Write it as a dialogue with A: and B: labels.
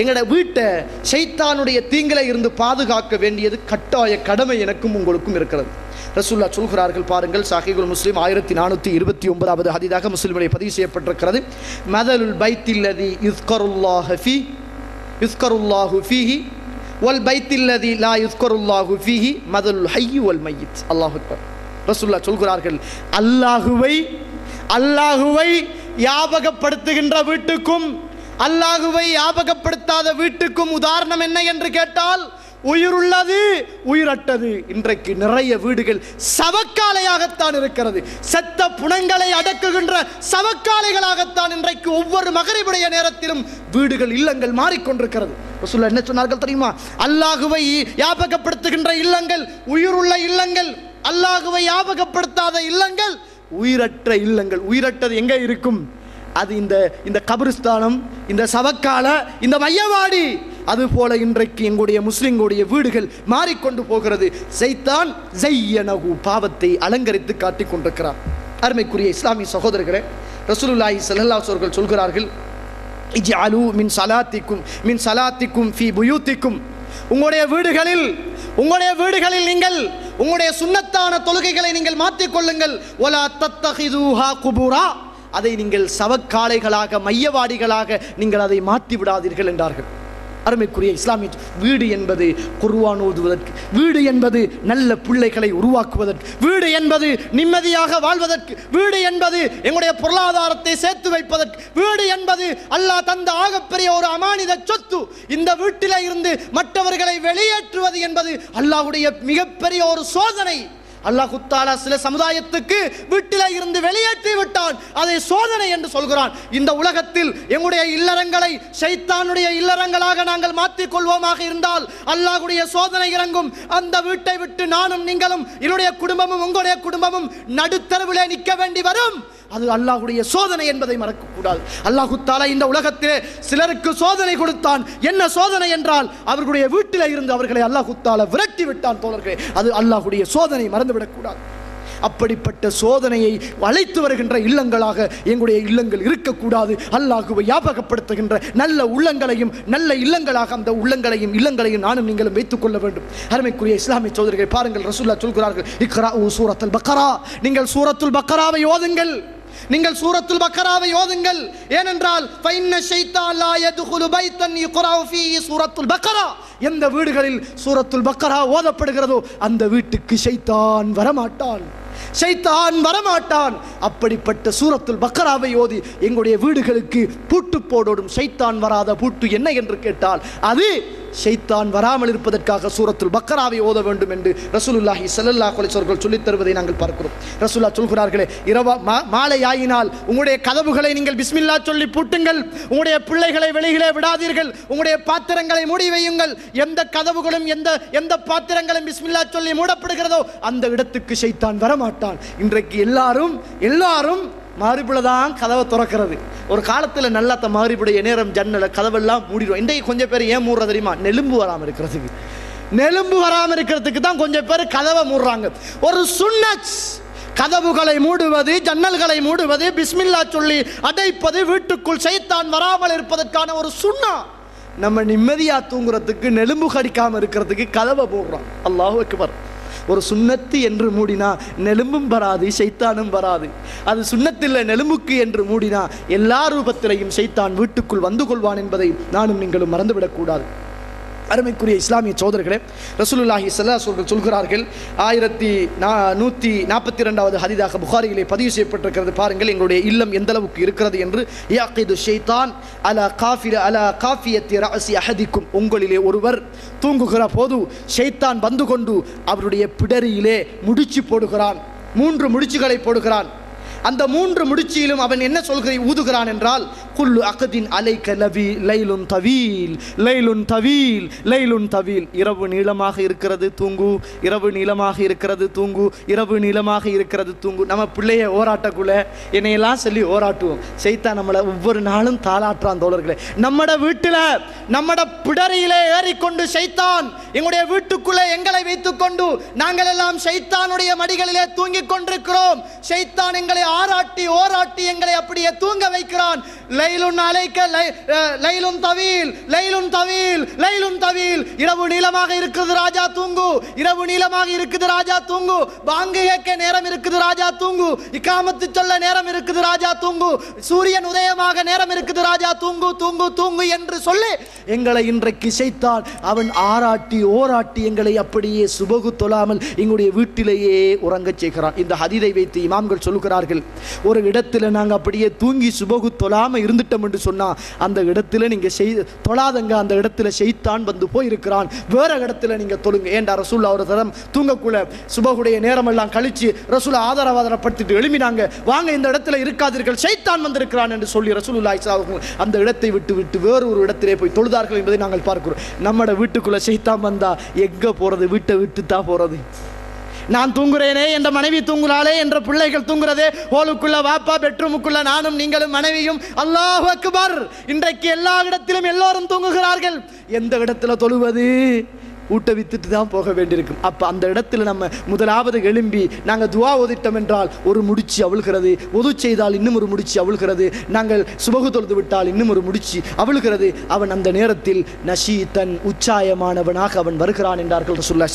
A: எங்களோட வீட்டை சைத்தானுடைய தீங்கில இருந்து பாதுகாக்க வேண்டியது கட்டாய கடமை எனக்கும் உங்களுக்கும் இருக்கிறது. ரசூல்லா சொல்கிறார்கள் பாருங்கள் சாஹிகுல் முஸ்லீம் ஆயிரத்தி நானூற்றி இருபத்தி ஒன்பதாவது ஹதீதாக முஸ்லீம்களை பதிவு செய்யப்பட்டிருக்கிறது. மதலுல் பைத்தில்லதி இஸ்கருல்லாஹ ஃபி இஸ்கருல்லாஹு ஃபீஹி வல் பைத்தில்லதி லா இஸ்கருல்லாஹு ஃபீஹி மதலுல் ஹையு வல் மையித். அல்லாஹு அக்பர். ரசூல்லா சொல்கிறார்கள் அல்லாஹுவை அல்லாஹுவை ஞாபகப்படுத்துகின்ற வீட்டுக்கும் அல்லாஹுவை ஞாபகப்படுத்தாத வீட்டுக்கும் உதாரணம் என்ன என்று கேட்டால் உயிருள்ளது உயிரட்டது இன்றைக்கு நிறைய வீடுகள் சவக்காலையாகத்தான் இருக்கிறது. செத்த புணங்களை அடக்குகின்ற சவக்காலைகளாகத்தான் இன்றைக்கு ஒவ்வொரு மகரிபுடைய நேரத்திலும் வீடுகள் இல்லங்கள் மாறிக்கொண்டிருக்கிறது. ரசூலுல்லாஹ் என்ன சொன்னார்கள் தெரியுமா? அல்லாஹுவை ஞாபகப்படுத்துகின்ற இல்லங்கள் உயிருள்ள இல்லங்கள் அல்லாஹுவை ஞாபகப்படுத்தாத இல்லங்கள் உயிரற்ற இல்லங்கள். உயிரற்றது எங்கே இருக்கும்? அது இந்த இந்த கபிரிஸ்தானம் இந்த சவக்கால இந்த மையவாடி. அதுபோல இன்றைக்கு எங்களுடைய முஸ்லிம்களுடைய வீடுகள் மாறிக்கொண்டு போகிறது. செய்தான் ஜெய்யனகு பாவத்தை அலங்கரித்து காட்டிக் கொண்டிருக்கிறார். அருமைக்குரிய இஸ்லாமிய சகோதரர்களே ரசூலுல்லாஹி ஸல்லல்லாஹு அவர்கள் சொல்கிறார்கள் இஜ்அலு மின் சலாத்திக்கும் மின் சலாத்திக்கும் ஃபி புயூத்திக்கும். உங்களுடைய வீடுகளில் உங்களுடைய வீடுகளில் நீங்கள் உங்களுடைய சுண்ணத்தான தொழுகைகளை நீங்கள் மாற்றிக் கொள்ளுங்கள். ஒலா தத்தஹிதுஹா குபூரா. அதை நீங்கள் சவக்காலைகளாக மையவாடிகளாக நீங்கள் அதை மாற்றி விடாதீர்கள் என்றார்கள். அருமைக்குரிய இஸ்லாமிய வீடு என்பது குர்ஆன் ஓதுவதற்கு வீடு என்பது நல்ல பிள்ளைகளை உருவாக்குவதற்கு வீடு என்பது நிம்மதியாக வாழ்வதற்கு வீடு என்பது எங்களுடைய பொருளாதாரத்தை சேர்த்து வைப்பதற்கு வீடு என்பது அல்லாஹ் தந்த ஆகப்பெரிய ஒரு அமானித சொத்து. இந்த வீட்டில இருந்து மற்றவர்களை வெளியேற்றுவது என்பது அல்லாஹுடைய மிகப்பெரிய ஒரு சோதனை. அல்லாஹு தாலா சில சமுதாயத்துக்கு வீட்டில இருந்து வெளியேற்றி விட்டான். அதை சோதனை என்று சொல்கிறான். இந்த உலகத்தில் எங்களுடைய இல்லறங்களை ஷைத்தானுடைய இல்லறங்களாக நாங்கள் மாற்றிக் கொள்வோமாக இருந்தால் அல்லாஹ்வுடைய சோதனை இறங்கும். அந்த வீட்டை விட்டு நானும் நீங்களும் என்னுடைய குடும்பமும் உங்களுடைய குடும்பமும் நடுத்தரவிலே நிற்க வேண்டி வரும். அது அல்லாஹ்வுடைய சோதனை என்பதை மறக்கக்கூடாது. அல்லாஹு தாலா இந்த உலகத்திலே சிலருக்கு சோதனை கொடுத்தான். என்ன சோதனை என்றால் அவர்களுடைய வீட்டில் இருந்து அவர்களை அல்லாஹு தாலா விரட்டி விட்டான் தோழர்களே. அது அல்லாஹுடைய சோதனை மறந்துவிடக்கூடாது. அப்படிப்பட்ட சோதனையை அழைத்து வருகின்ற இல்லங்களாக எங்களுடைய இல்லங்கள் இருக்கக்கூடாது. அல்லாஹுவை ஞாபகப்படுத்துகின்ற நல்ல உள்ளங்களையும் நல்ல இல்லங்களாக அந்த உள்ளங்களையும் இல்லங்களையும் நானும் நீங்களும் வைத்துக் கொள்ள வேண்டும். அருமைக்குரிய இஸ்லாமிய சோதரிகள் பாருங்கள் ரசூல்லா சொல்கிறார்கள் இக்ரா சூரத்துல் பக்கரா. நீங்கள் சூரத்துல் பக்கராவை ஓதுங்கள். நீங்கள் சூரத்துல் பக்கராவை ஓதுங்கள். ஏனென்றால் ஃபைன்ன ஷைத்தான் லா யதுகுலு பைத்தன் சூரத்துல் பக்கரா. எந்த வீடுகளில் சூரத்துல் பக்கரா ஓதப்படுகிறதோ அந்த வீட்டுக்கு ஷைத்தான் வரமாட்டான். ஷைத்தான் வரமாட்டான். அப்படிப்பட்ட சூரத்துல் பக்கராவை ஓதி எங்களுடைய வீடுகளுக்கு பூட்டு போடோடும் ஷைத்தான் வராத பூட்டு என்ன என்று கேட்டால் அது ஷைத்தான் வராமல் இருப்பதற்காக சூரத்துல் பக்கராவை ஓத வேண்டும் என்று ரசூலுல்லாஹி சல்லல்லா கொலைச்சோர்கள் சொல்லித் தருவதை நாங்கள் பார்க்கிறோம். ரசூல்லா சொல்கிறார்களே இரவா மா- மாலை ஆயினால் உங்களுடைய கதவுகளை நீங்கள் பிஸ்மில்லா சொல்லி பூட்டுங்கள். உங்களுடைய பிள்ளைகளை வெளியிலே விடாதீர்கள். உங்களுடைய பாத்திரங்களை மூடி வையுங்கள். எந்த கதவுகளும் எந்த எந்த பாத்திரங்களும் பிஸ்மில்லா சொல்லி மூடப்படுகிறதோ அந்த இடத்துக்கு ஷைத்தான் வரமாட்டான். இன்றைக்கு எல்லாரும் எல்லாரும் மாறிப்புல தான் கதவை திறக்கிறது. ஒரு காலத்தில் நல்லாத்த மாறுபடைய மாறிப்புடைய நேரம் ஜன்னலை கதவெல்லாம் மூடிடும். இன்றைக்கு கொஞ்சம் பேர் ஏன் மூடுறது தெரியுமா? நெலும்பு வராமல் இருக்கிறதுக்கு. நெலும்பு வராமல் இருக்கிறதுக்கு தான் கொஞ்சம் பேர் கதவை மூடுறாங்க. ஒரு சுண்ணச் கதவுகளை மூடுவது ஜன்னல்களை மூடுவது பிஸ்மில்லா சொல்லி அடைப்பது வீட்டுக்குள் செய்தான் வராமல் இருப்பதற்கான ஒரு சுண்ணா. நம்ம நிம்மதியாக தூங்குறதுக்கு நெலும்பு கடிக்காமல் இருக்கிறதுக்கு கதவை போடுறோம் அல்லாஹ் அக்பர். ஒரு சுண்ணத்து என்று மூடினா நெலும்பும் வராது சைத்தானும் வராது. அது சுண்ணத்தில் நெலும்புக்கு என்று மூடினா எல்லா ரூபத்திலையும் சைத்தான் வீட்டுக்குள் வந்து கொள்வான் என்பதை நானும் நீங்களும் மறந்துவிடக்கூடாது. அருமைக்குரிய இஸ்லாமிய சோதர்களே ரசூலுல்லாஹி ஸல்லல்லாஹு அலைஹி சொல்கிறார்கள் ஆயிரத்தி நா நூற்றி நாற்பத்தி ரெண்டாவது ஹதிதாக புகாரியிலே பதிவு செய்யப்பட்டிருக்கிறது. பாருங்கள் எங்களுடைய இல்லம் எந்த அளவுக்கு இருக்கிறது என்று. யாக்கிது ஷைத்தான் அலா காஃபிர அலா காஃபியத்தி ரஅசி அஹதிக்கும். உங்களிலே ஒருவர் தூங்குகிற போது ஷெய்தான் வந்து கொண்டு அவருடைய பிடரியிலே முடிச்சு போடுகிறான். மூன்று முடிச்சுகளை போடுகிறான். அந்த மூன்று முடிச்சியிலும் அவன் என்ன சொல்கிற ஊதுகிறான் என்றால் குல்லு அகதின் அலைக்க லவி லைலுன் தவீல் லைலுன் தவீல் லைலுன் தவீல். இரவு நீளமாக இருக்கிறது தூங்கு. இரவு நீளமாக இருக்கிறது தூங்கு. இரவு நீளமாக இருக்கிறது தூங்கு. நம்ம பிள்ளைய ஓராட்டக்குள்ள என்னையெல்லாம் சொல்லி ஓராட்டுவோம். செய்தா நம்மளை ஒவ்வொரு நாளும் தாளாற்றான் தோழர்களே. நம்மட வீட்டில் நம்மட பிடரியிலே ஏறிக்கொண்டு சைத்தான் எங்களுடைய வீட்டுக்குள்ளே எங்களை வைத்துக்கொண்டு நாங்கள் எல்லாம் சைத்தானுடைய மடிகளிலே தூங்கிக் கொண்டிருக்கிறோம். சைத்தான் எங்களை ஆராட்டி ஓராட்டி எங்களை அப்படியே தூங்க வைக்கிறான். லைலுன் அலைக்க லை- அஹ், லைலுன் தவீல் லைலுன் தவீல் லைலுன் தவீல். இரவு நீளமாக இருக்குது ராஜா தூங்கு இரவு நீளமாக இருக்குது ராஜா தூங்கு. பாங்கு கேட்க நேரம் இருக்குது ராஜா தூங்கு. இக்காமத்து சொல்ல நேரம் இருக்குது ராஜா தூங்கு. சூரியன் உதயமாக நேரம் இருக்குது ராஜா தூங்கு தூங்கு தூங்கு என்று சொல்லி எங்களை இன்றைக்கு இசைத்தான் அவன் ஆராட்டி ஓராட்டி எங்களை அப்படியே சுபகு தொழாமல் எங்களுடைய வீட்டிலேயே உறங்கச் செய்கிறான். இந்த ஹதீதை வைத்து இமாம்கள் சொல்லுகிறார்கள் ஒரு இடத்துல நாங்கள் அப்படியே தூங்கி சுபகு தொழாமல் இருந்துட்டோம் என்று சொன்னா அந்த இடத்துல நீங்கள் செய் தொழாதங்க அந்த இடத்துல செய்தான் வந்து போயிருக்கிறான். வேற இடத்துல நீங்கள் தொழுங்க. ஏண்டா ரசூல் அவர் தரம் தூங்கக்குள்ள சுபகுடைய நேரமெல்லாம் கழிச்சு ரசூல் ஆதரவாதரப்படுத்திட்டு எழுப்பினாங்க வாங்க இந்த இடத்துல இருக்காதீர்கள். செய்தான் வந்திருக்கிறான் என்று சொல்லி ரசூல் அந்த இடத்தை விட்டு விட்டு வேறு ஒரு இடத்திலே போய் இருந்தார்கள் என்பதை நாங்கள் பார்க்கிறோம். நம்மட வீட்டுக்குள்ளே சைத்தான் வந்தா எங்கே போகிறது வீட்டை விட்டு தான் போறது. நான் தூங்குறேனே என்ற மனைவி தூங்குறாளே என்ற பிள்ளைகள் தூங்குறதே ஹோலுக்குள்ள வாப்பா பெட்ரூமுக்குள்ள நானும் நீங்களும் மனைவியும். அல்லாஹ் அக்பர்! இன்றைக்கு எல்லா இடத்திலும் எல்லோரும் தூங்குகிறார்கள். எந்த இடத்துல தொழுவது? ஊட்ட வித்துட்டு தான் போக வேண்டியிருக்கும். அப்போ அந்த இடத்துல நம்ம முதலாவது எழும்பி நாங்கள் துவா ஒதிட்டோம் என்றால் ஒரு முடிச்சு அவிழ்கிறது. ஒது செய்தால் இன்னும் ஒரு முடிச்சு அவிழ்கிறது. நாங்கள் சுபகு தொழுது விட்டால் இன்னும் ஒரு முடிச்சு அவிழ்கிறது. அவன் அந்த நேரத்தில் நஷீத்தன் உச்சாயமானவனாக அவன் வருகிறான் என்றார்கள் ரசூல்லா